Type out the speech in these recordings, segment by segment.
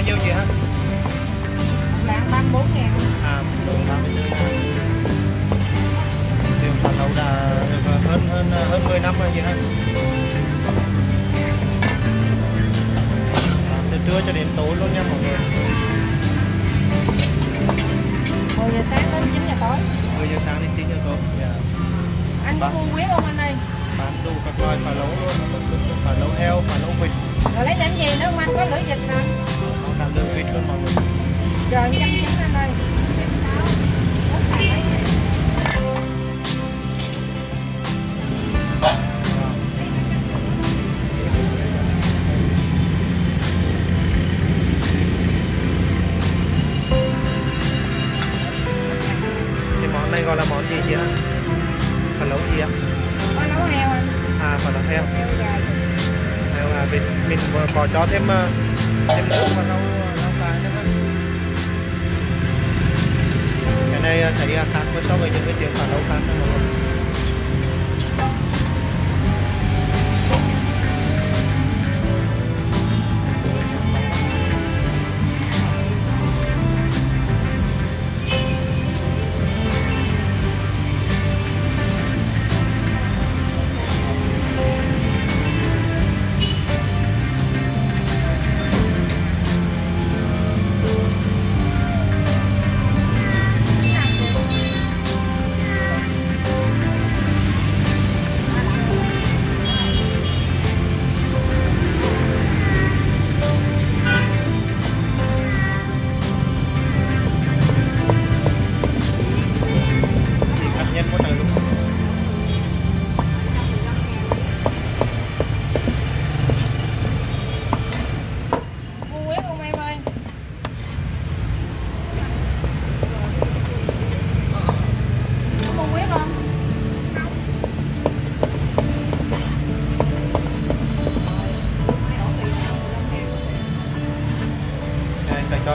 bao nhiêu chị ha? là ba mươi bốn ngàn À, một lượng 34 ngàn. Điều phản đấu đã hơn hơn hơn 10 năm rồi chị ha. Làm từ trưa cho đến tối luôn nha mọi người. 10 giờ sáng đến 9 giờ tối 10 giờ sáng đến 9 giờ tối. Dạ. anh có mua quý không anh ơi Bán đủ các loại phá lấu luôn. Phá lấu heo, phá lấu vịt. rồi lấy làm gì nữa không anh có lưỡi vịt nè Nó làm lương vịt luôn mọi người. rồi trăm chín anh ơi Cái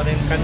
Đây, phải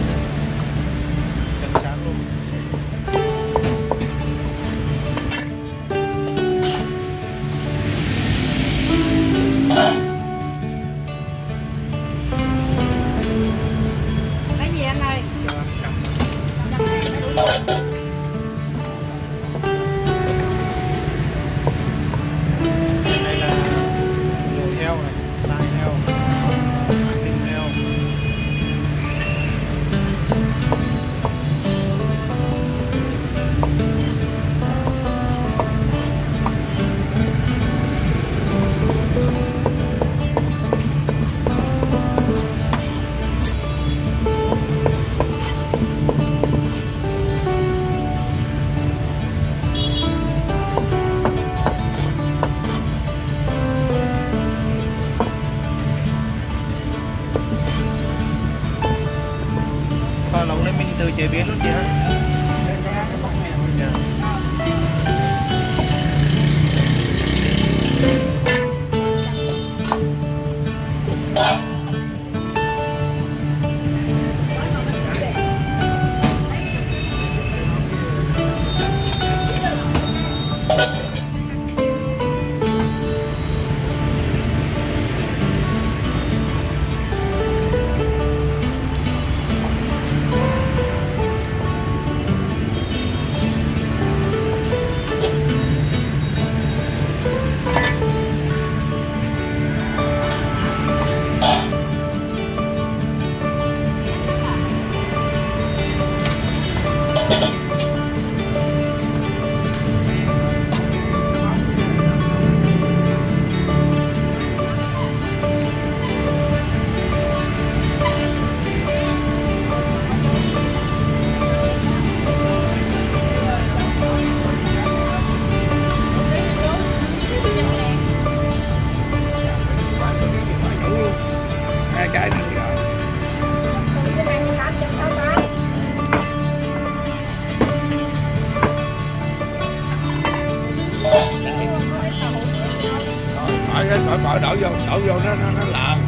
khỏi khỏi đổ vô đổ vô nó nó nó lợn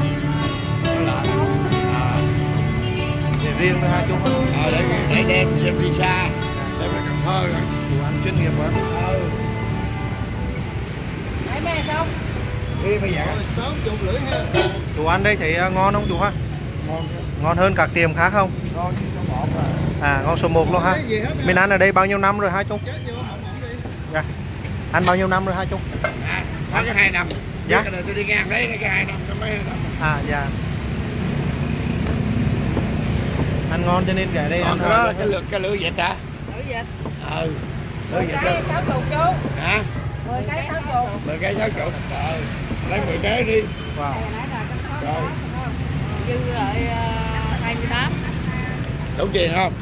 nó lợn à, để riêng hai chung à, để để đem đi xa đem ra cần thơ rồi. Đồ ăn chuyên nghiệp quá. Ừ. Đấy mẹ xong. đi bây giờ. Sớm chục lưỡi ha. Đồ ăn đây thấy à, ngon không chú ha? Ngon. Ngon hơn các tiệm khác không? Ngon số một à à ngon số 1 luôn ha. Mình ăn ở đây bao nhiêu năm rồi hai chung dạ. Ăn bao nhiêu năm rồi hai chung à, hai năm Dạ. cái này tôi đi ngang đấy cái hai năm cái mấy năm à dạ ăn ngon cho nên cái đây ăn đó cái lượt cái lưỡi vịt hả Thử vậy. ừ lưỡi Mười vịt cái sáu chục chú. hả Mười cái sáu chục. mười cái sáu chục trời lấy mười cái đi wow Rồi. đó, đúng không? Dư lại ờ, 28. đủ tiền không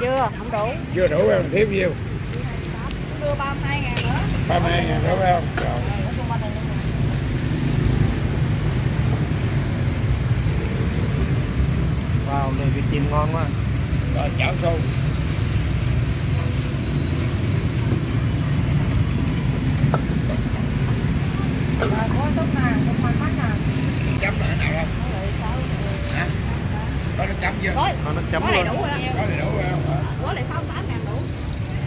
Chưa, không đủ. chưa đủ em thiếu nhiêu Đưa 32 ngàn nữa. ba mươi ngàn đủ không rồi Nói chung ba này luôn. Wow lời vịt chim ngon quá. Rồi chảo xô Rồi có tốt nào, có khoan mắt nào. chấm là nào không? Có hả? Nó chấm chưa? Có, Có nước chấm có đầy đủ rồi đó. có đầy đủ không? Có lại 68 ngàn đủ.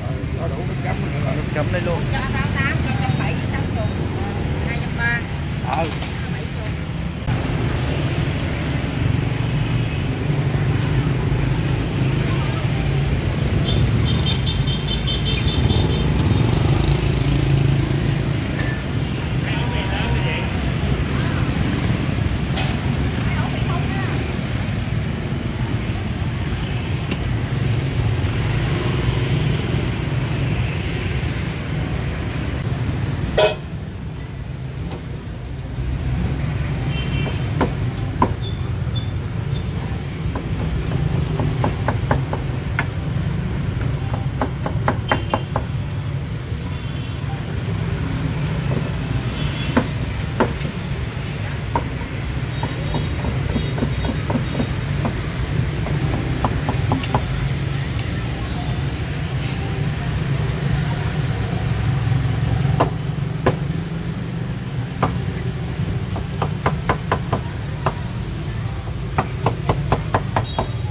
Rồi, có đủ nước chấm rồi. Nước chấm đây luôn. Cho 68, cho 170 với 60. 230. ờ 270.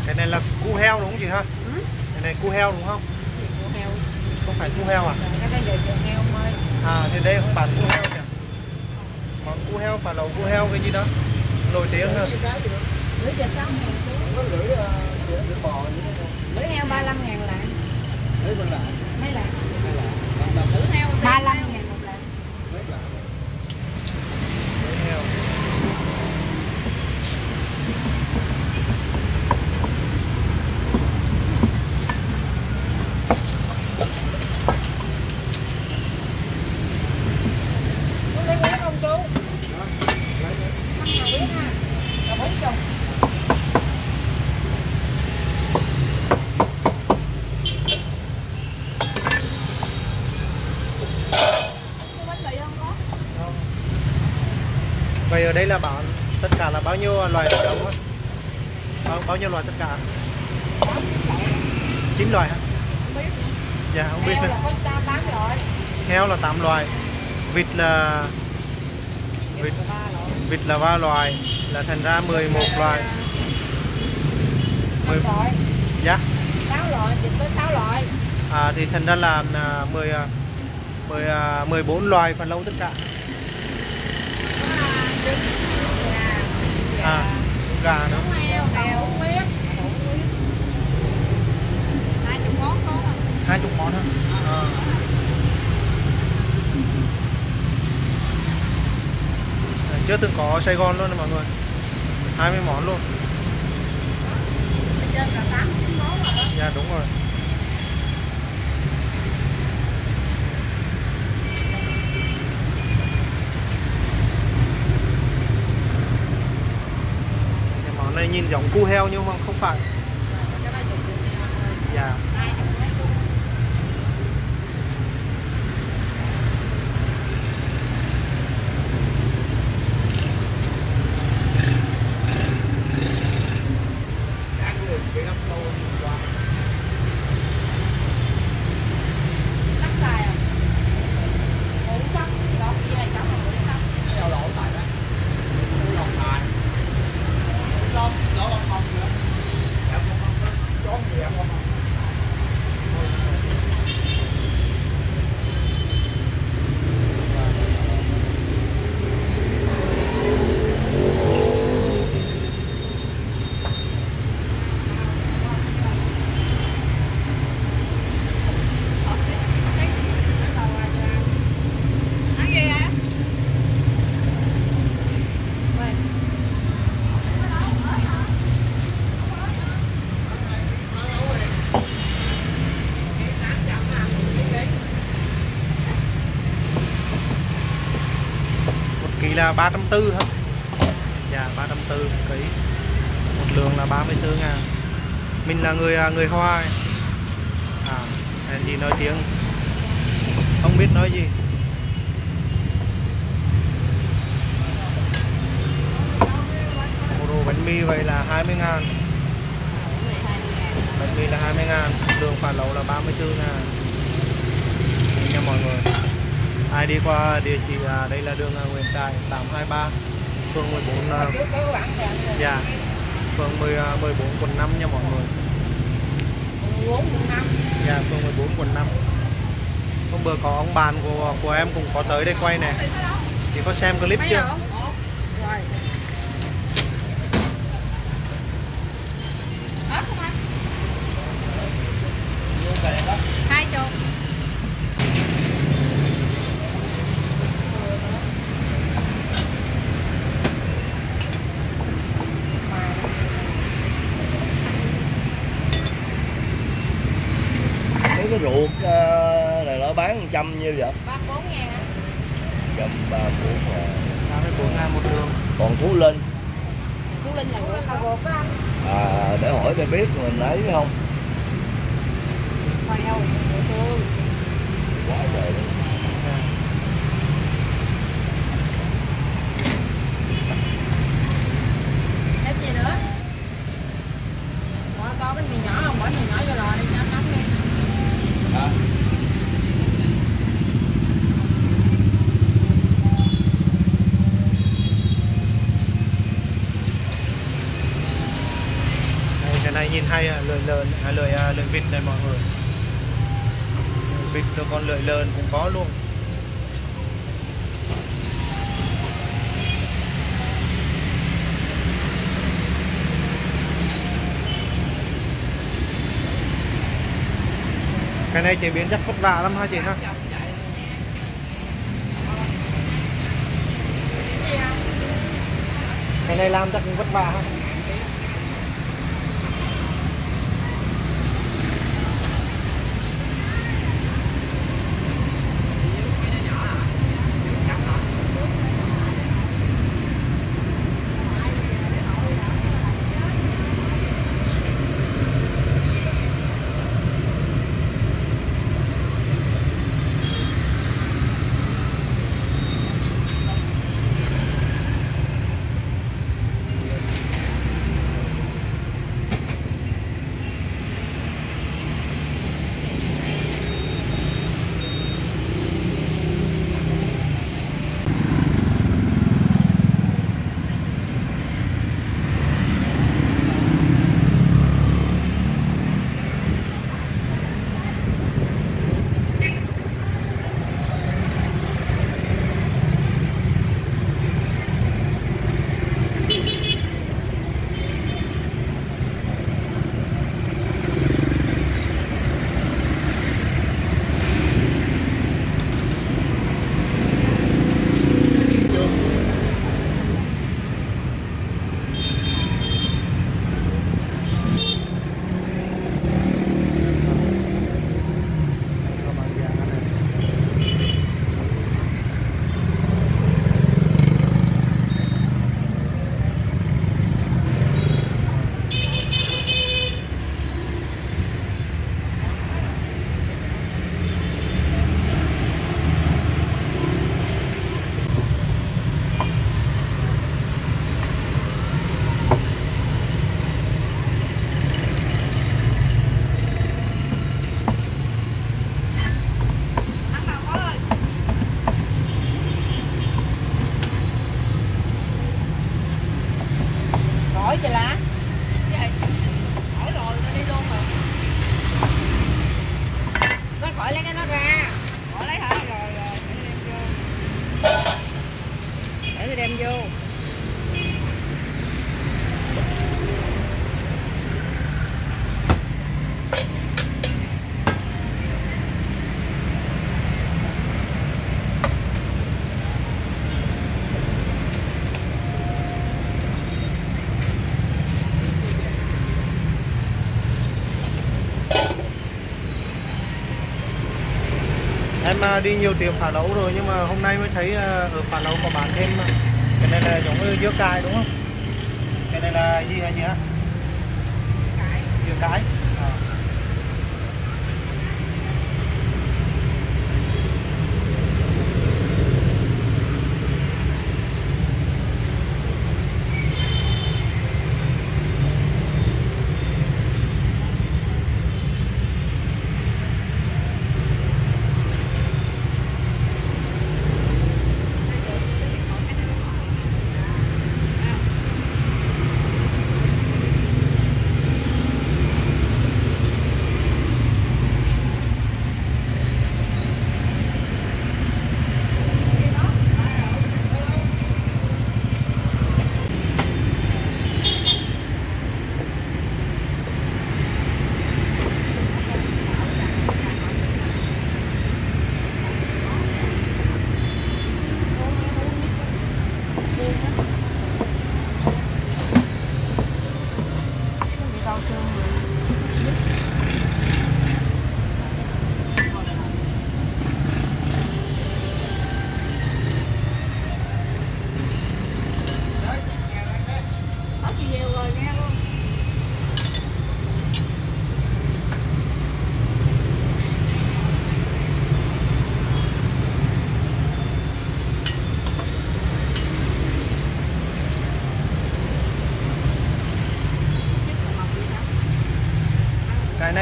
cái này là cu heo đúng không chị ha Ừ. cái này cu heo đúng không Thịt của heo. không phải cu heo à Cái đây giờ chợ heo ơi. à thì đây không bán cu heo nhỉ còn cu heo phải là cu heo cái gì đó nổi tiếng hơn Lưỡi giờ 6 ngàn chú. lưỡi lưỡi bò như thế nào Lưỡi heo 35 ngàn lạng. lưỡi bên lại Mấy lạng? hay là năm năm Lưỡi heo 35 ngàn một lạng. lưỡi lại Lưỡi heo Chú lấy quế không chú? Năm ngàn quế ha. Là bốn chục. Chú bánh mì không có? vậy ở đây là bán tất cả là bao nhiêu loại động vật bao, bao nhiêu loại tất cả? Chín loại hả? Không biết nữa dạ không biết nữa. Heo là 8 loại vịt là vịt vịt là ba loại là thành ra 11 loại năm loại dạ. Sáu loại thịt có sáu loại à, thì thành ra là à, 10 à, 10 à, 14 loài phần lâu tất cả à, gà nữa. Hai chục món hả? À. À, chưa từng có Sài Gòn luôn nè mọi người. 20 món luôn. Ở trên là tám chín món rồi đó. Dạ đúng rồi này nhìn giống cu heo nhưng mà không phải. Dạ. hai chục mấy chục sắp xài à bốn sắp đó gì hay sắp mà bốn sắp ăn gì hả Mày. một ký là 340 hết dạ 340 một ký. Một lượng là 34 ngàn. Mình là người à, người Hoa à hèn gì nói tiếng. Không biết nói gì. Một đồ bánh mì vậy là 20 ngàn. Bánh mì là 20 ngàn. Đường phản lẩu là 34 ngàn. Đây nha mọi người ai đi qua địa chỉ à, đây là đường à, Nguyễn Trãi 823 phường 14 à, dạ phường 10, 14 à, quận 5 nha mọi người. Dạ, bốn quận năm dạ phường 14 quận 5 hôm bữa có ông bạn của của em cũng có tới đây quay nè. Thì có xem clip Mấy chưa rồi? Rồi. Ớt không anh? Hai chục. mấy cái ruột ờ, này nó bán 100 nhiêu vậy Ba bốn ngàn á. trăm ba bốn ngàn 34 ngàn một đường còn thú linh Phú Linh là của tao gột anh. à, để hỏi cho biết mình ấy không Khoai heo, của tôi. quá trời luôn. Thêm gì nữa? Bỏ có bánh mì nhỏ không? Bỏ mì nhỏ vô lò đi cho nó nóng đi. Hả? Đây, cái này nhìn hay à, lưỡi lợn à, lưỡi à, lưỡi vịt này mọi người. Lưỡi vịt rồi còn lưỡi lợn cũng có luôn. Cái này chế biến rất vất vả lắm ha chị ha? Cái này làm rất vất vả ha. Hỏi chị lá? Khỏi rồi, tao đi luôn rồi. Nó khỏi lấy cái nó ra. Khỏi lấy hả? Rồi rồi để tôi đem vô. Đi nhiều tiệm phá lấu rồi, nhưng mà hôm nay mới thấy ờ, ở phá lấu có bán thêm cái này là giống như dưa cài đúng không cái này là gì hả nhỉ?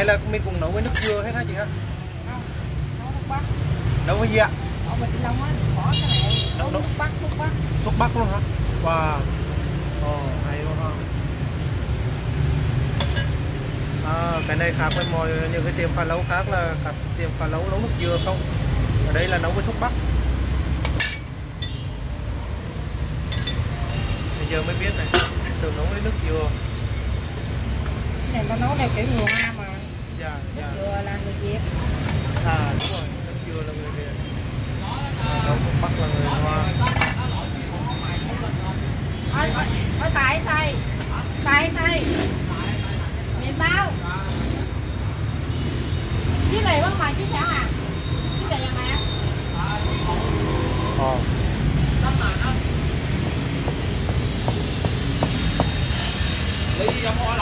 Này là mình cũng nấu với nước dừa hết hả chị hả Nấu thuốc bắc nấu với gì ạ? Á Bỏ cái này Nấu nước bắc nước bắc Nước bắc luôn hả? Wow. Ồ hay luôn ha. À, cái này khác với mọi những cái tiệm pha lấu khác là các tiệm pha lấu nấu nước dừa không? Ở đây là nấu với thuốc bắc bây giờ mới biết này tưởng nấu với nước dừa. Cái này ta nấu theo kiểu người Hoa dạ, dạ. là người Việt à đúng rồi nước là người Việt đông Bắc là người Hoa. Ôi ôi ôi tải xay tải miền bao. Chiếc này bắt mày chiếc sao à? Chiếc này nhà mẹ ờ. Đi giống hoa